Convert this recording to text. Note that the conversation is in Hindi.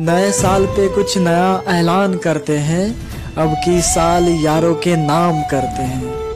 नए साल पे कुछ नया ऐलान करते हैं। अब की साल यारों के नाम करते हैं।